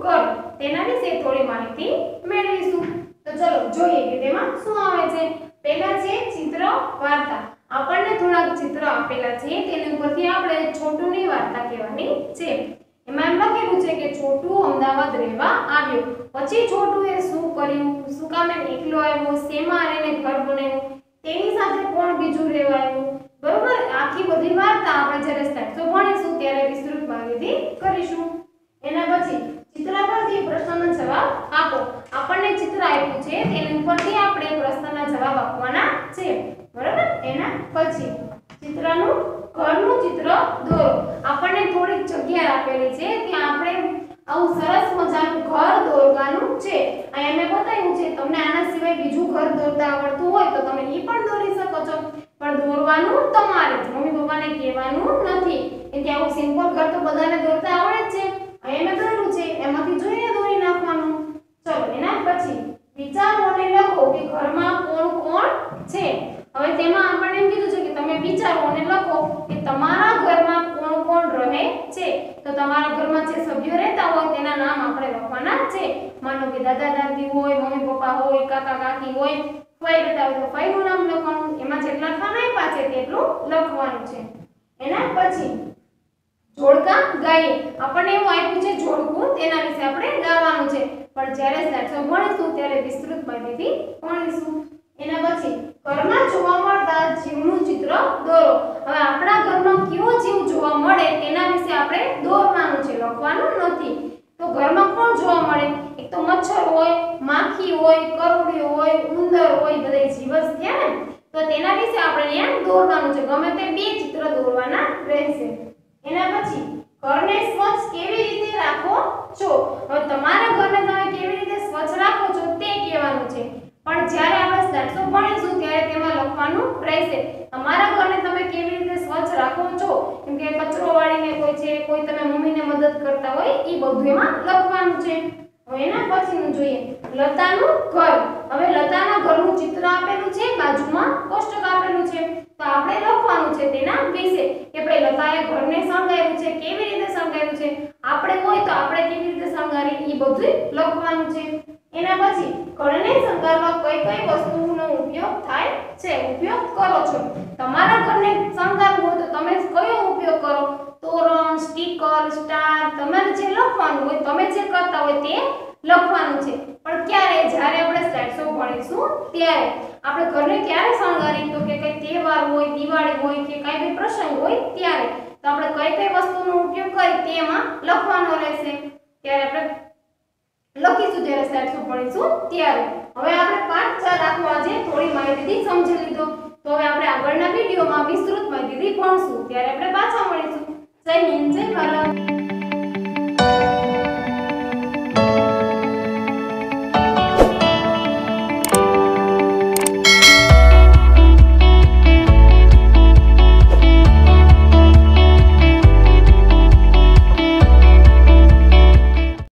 કર. તેના વિશે થોડી માહિતી મેળવીશું. તો ચલો, જોઈએ કે તેમાં શું આવે છે. પહેલા છે ચિત્ર વાર્તા. આપણને થોડાક ચિત્ર આપેલા છે, તેની ઉપરથી આપણે છોટુની વાર્તા કહેવાની છે. એમાં લખેલું છે કે છોટુ અમદાવાદ રહેવા આવ્યો. પછી છોટુએ શું કર્યું? શું કામ એમ એકલો આવ્યો? શેમાં રહીને ઘર બનાવ્યું? તેની સાથે કોણ બીજું રહેવા આવ્યું બરોબર આખી બધી વાર્તા આપણે જ્યારે સ્ટેપ્સો ભણીશું ત્યારે વિસ્તૃત માહિતી કરીશું એના પછી ચિત્ર પરથી પ્રશ્નનો જવાબ આપો આપણને ચિત્ર આપ્યું છે તેની ઉપરથી આપણે પ્રશ્નના જવાબ આપવાના છે. બરાબર? એના પછી ચિત્રનું ઘરનું ચિત્ર દોરો. આપણને થોડીક જગ્યા આપેલી છે ત્યાં આપણે આવું સરસ મજાનું ઘર દોરવાનું છે. અહીંયા મેં બતાવ્યું છે, તમને આના સિવાય બીજું ઘર દોરતા આવડતું હોય તો તમે એ પણ દોરી શકો છો. પણ દોરવાનું તમારે મમ્મી પપ્પાને કહેવાનું નથી. કેમ કે આવું સિમ્પલ ઘર તો બધાને દોરતા આવડે જ છે. અહીંયા મેં દોર્યું છે, એમાંથી જોઈને દોરી નાખવાનું ચલો એના પછી વિચારો અને લખો કે ઘરમાં કોણ કોણ છે હવે તેમાં આપણને એમ કીધું છે કે તમે વિચારો અને લખો કે તમારા ઘરમાં કોણ કોણ રહે છે તો તમારા ઘરમાં જે સભ્યો રહેતા હોય તેના નામ આપણે લખવાના છે. માનો કે દાદા, દાદી હોય, મમ્મી, પપ્પા હોય, કાકા, કાકી હોય ફાઈ રહેતા હોય તો ફઈનું નામ લખવાનું, એમાં જેટલા ખાના આપ્યા છે તેટલું લખવાનું છે. એના પછી જોડકા ગાઈએ. આપણને એવું આપ્યું છે જોડકું, તેના વિશે આપણે ગાવાનું છે. પણ જ્યારે સાચો ભણીશું, ત્યારે વિસ્તૃત માહિતી ભણીશું. એના પછી ઘરમાં જોવા મળતા જીવનું ચિત્ર દોરો હવે આપણા ઘરમાં કેવો જીવ જોવા મળે તેના વિશે આપણે દોરવાનું છે લખવાનું નથી તો ઘરમાં કોણ જોવા મળે એક તો મચ્છર હોય, માખી હોય કરોળીઓ હોય, ઉંદર હોય બધા જીવસ થયા ને? તો તેના વિશે આપણે અહીંયા દોરવાનું છે. ગમે તે બે ચિત્ર દોરવાના રહેશે. એના પછી, ઘરને સ્વચ્છ કેવી રીતે રાખો છો? હવે તમારા ઘરને તમે કેવી રીતે સ્વચ્છ રાખો છો તે કહેવાનું છે. પણ જ્યારે આપણે સ્ટેપ્સો ભણીશું, ત્યારે તેમાં લખવાનું રહેશે. તમારા ઘરને તમે કેવી રીતે સ્વચ્છ રાખો છો? કેમ કે કચરો વાળીને કોઈ છે, કોઈ તમે મમ્મીને મદદ કરતા હોય એ બધું એમાં લખવાનું છે. જોઈએ. લતાનું ઘર. હવે લતાના ઘરનું ચિત્ર આપેલું છે, બાજુમાં કોષ્ટક આપેલું છે. તો આપણે લખવાનું છે તેના વિશે કે ભાઈ લતાએ ઘરને શણગાર્યું છે, કેવી રીતે શણગાર્યું છે? આપણે હોય તો આપણે કેવી રીતે શણગારી એ બધું લખવાનું છે. એના પછી ઘરને શણગારવા કઈ કઈ વસ્તુનો ઉપયોગ થાય છે? ઉપયોગ કરો છો. તમારા ઘરને શણગારવું હોય તો તમે કયો ઉપયોગ કરો? તોરણ, સ્ટીકર, સ્ટાર, તમારે જે લખવાનું હોય, તમે જે કરતા હોય તે લખવાનું છે. પણ ક્યારે? જ્યારે આપણે સ્ટેપ્સો ભણીશું, ત્યારે. આપણે ઘરને ક્યારે શણગારી તો કે કઈ તહેવાર હોય, દિવાળી હોય કે કઈ બી પ્રસંગ હોય, ત્યારે. તો આપણે કઈ કઈ વસ્તુનો ઉપયોગ કરી તેમાં લખવાનો રહેશે. ત્યારે આપણે લખીશું જ્યારે સ્ટેપ્સો ભણીશું, ત્યારે. હવે આપણે પાઠ ચાર આખો આજે થોડી માહિતીથી સમજી લીધો. તો હવે આપણે આગળના વિડીયોમાં વિસ્તૃત માહિતીથી ભણશું. ત્યારે આપણે પાછા મળીશું. જય હિન્દ, જય ભારત.